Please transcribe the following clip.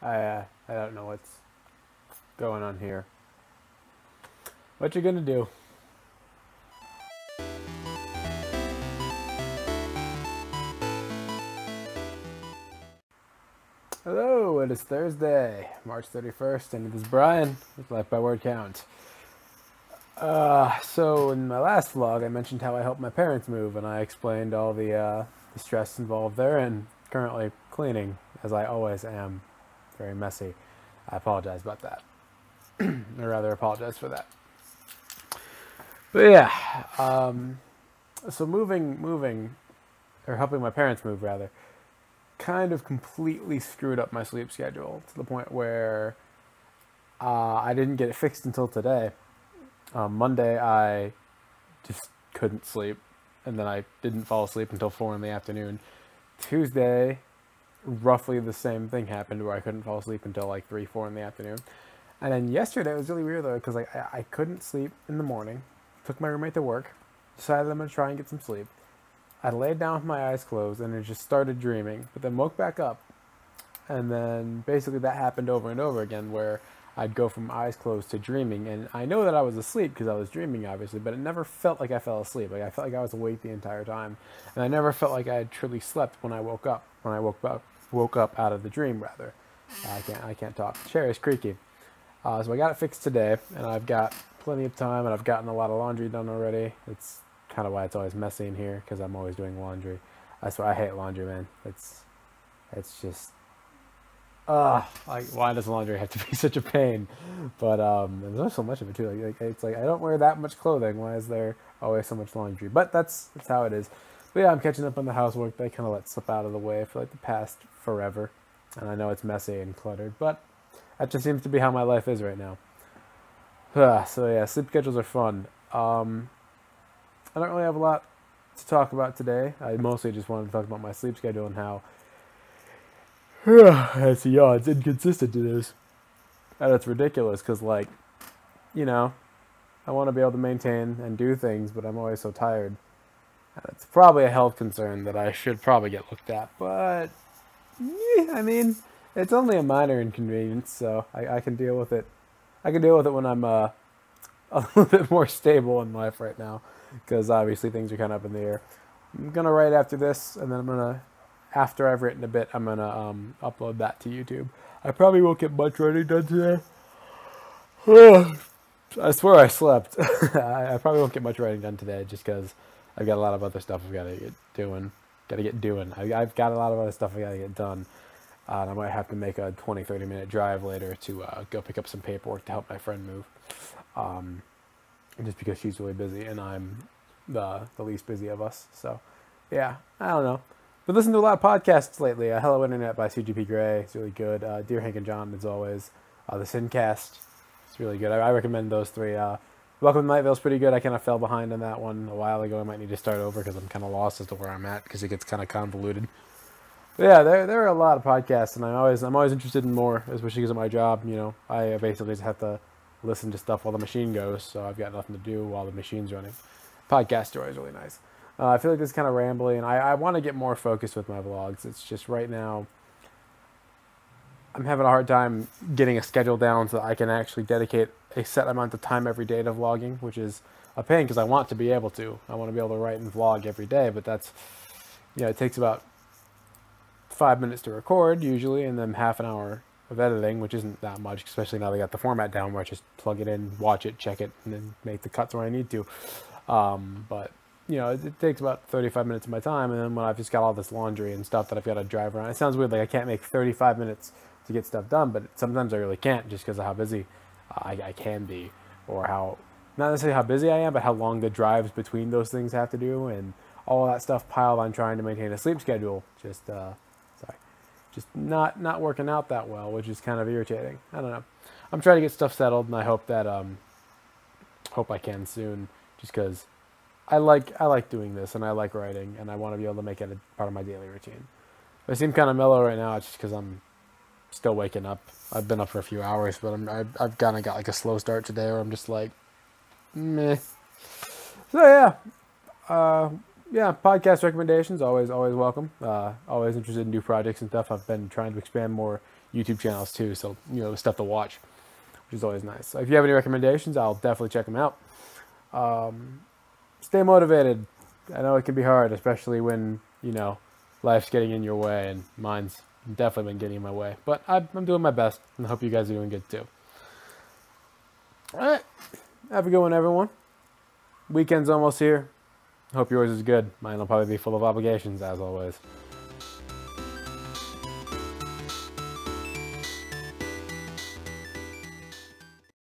I uh, I don't know what's going on here. What you gonna do? Hello, it is Thursday, March 31st, and it is Brian with Life by Word Count. Uh, so in my last vlog, I mentioned how I helped my parents move, and I explained all the, uh, the stress involved there, and currently cleaning, as I always am, very messy. I apologize about that. or rather, apologize for that. But yeah, um, so moving, moving, or helping my parents move rather, kind of completely screwed up my sleep schedule to the point where uh, I didn't get it fixed until today. Um, Monday, I just couldn't sleep, and then I didn't fall asleep until four in the afternoon. Tuesday, roughly the same thing happened where I couldn't fall asleep until like three, four in the afternoon. And then yesterday it was really weird though because like I, I couldn't sleep in the morning. Took my roommate to work. Decided I'm gonna try and get some sleep. I laid down with my eyes closed and it just started dreaming, but then woke back up. And then basically that happened over and over again where I'd go from eyes closed to dreaming. And I know that I was asleep because I was dreaming, obviously, but it never felt like I fell asleep. Like I felt like I was awake the entire time. And I never felt like I had truly slept when I woke up, when I woke up, woke up out of the dream, rather. I can't, I can't talk. Chair is creaky. Uh, so I got it fixed today, and I've got plenty of time, and I've gotten a lot of laundry done already. It's kind of why it's always messy in here because I'm always doing laundry. That's why I hate laundry, man. It's it's just uh like why does laundry have to be such a pain? But um there's not so much of it too. Like, like it's like I don't wear that much clothing. Why is there always so much laundry? But that's that's how it is. But yeah, I'm catching up on the housework that I kind of let slip out of the way for like the past forever. And I know it's messy and cluttered, but that just seems to be how my life is right now. so yeah, sleep schedules are fun. Um, I don't really have a lot to talk about today. I mostly just wanted to talk about my sleep schedule and how yeah, it's inconsistent it is. And it's ridiculous because, like, you know, I want to be able to maintain and do things, but I'm always so tired. It's probably a health concern that I should probably get looked at, but yeah, I mean, it's only a minor inconvenience, so I, I can deal with it. I can deal with it when I'm uh, a little bit more stable in life right now because obviously things are kind of up in the air. I'm gonna write after this, and then I'm gonna, after I've written a bit, I'm gonna um, upload that to YouTube. I probably won't get much writing done today. I swear I slept. I probably won't get much writing done today just because I've got a lot of other stuff I've got to get doing. Got to get doing. I, have got a lot of other stuff I got to get done. Uh, and I might have to make a 20, 30 minute drive later to uh, go pick up some paperwork to help my friend move. Um, just because she's really busy and I'm the the least busy of us. So, yeah, I don't know. But listen to a lot of podcasts lately. Uh, Hello Internet by CGP Grey. It's really good. Uh, Dear Hank and John, as always. Uh, the Sincast. It's really good. I, I recommend those three. Welcome to Night Vale's pretty good. I kind of fell behind on that one a while ago. I might need to start over because I'm kind of lost as to where I'm at because it gets kind of convoluted. But yeah, there there are a lot of podcasts, and I'm always I'm always interested in more, especially because of my job. You know, I basically just have to listen to stuff while the machine goes, so I've got nothing to do while the machine's running. Podcast story is really nice. Uh, I feel like this is kind of rambly, and I, I want to get more focused with my vlogs. It's just right now, I'm having a hard time getting a schedule down so I can actually dedicate a set amount of time every day to vlogging, which is a pain because I want to be able to. I want to be able to write and vlog every day, but that's, you know, it takes about five minutes to record usually, and then half an hour of editing, which isn't that much, especially now they got the format down where I just plug it in, watch it, check it, and then make the cuts where I need to. Um, but you know, it, it, takes about 35 minutes of my time, and then when I've just got all this laundry and stuff that I've got to drive around, it sounds weird, like I can't make 35 minutes to get stuff done, but sometimes I really can't just because of how busy I, I can be, or how not necessarily how busy I am, but how long the drives between those things have to do, and all that stuff piled on trying to maintain a sleep schedule. Just uh, sorry, just not not working out that well, which is kind of irritating. I don't know. I'm trying to get stuff settled, and I hope that um, hope I can soon. Just because I like I like doing this, and I like writing, and I want to be able to make it a part of my daily routine. I seem kind of mellow right now, it's just because I'm still waking up. I've been up for a few hours, but I'm I've, I've kind of got like a slow start today, where I'm just like, meh. So yeah, uh, yeah, podcast recommendations always always welcome. Uh, always interested in new projects and stuff. I've been trying to expand more YouTube channels too, so you know stuff to watch, which is always nice. So if you have any recommendations, I'll definitely check them out. Um, stay motivated. I know it can be hard, especially when you know life's getting in your way, and mine's definitely been getting in my way. But I'm, doing my best, and I hope you guys are doing good too. All right, have a good one, everyone. Weekend's almost here. Hope yours is good. Mine will probably be full of obligations, as always.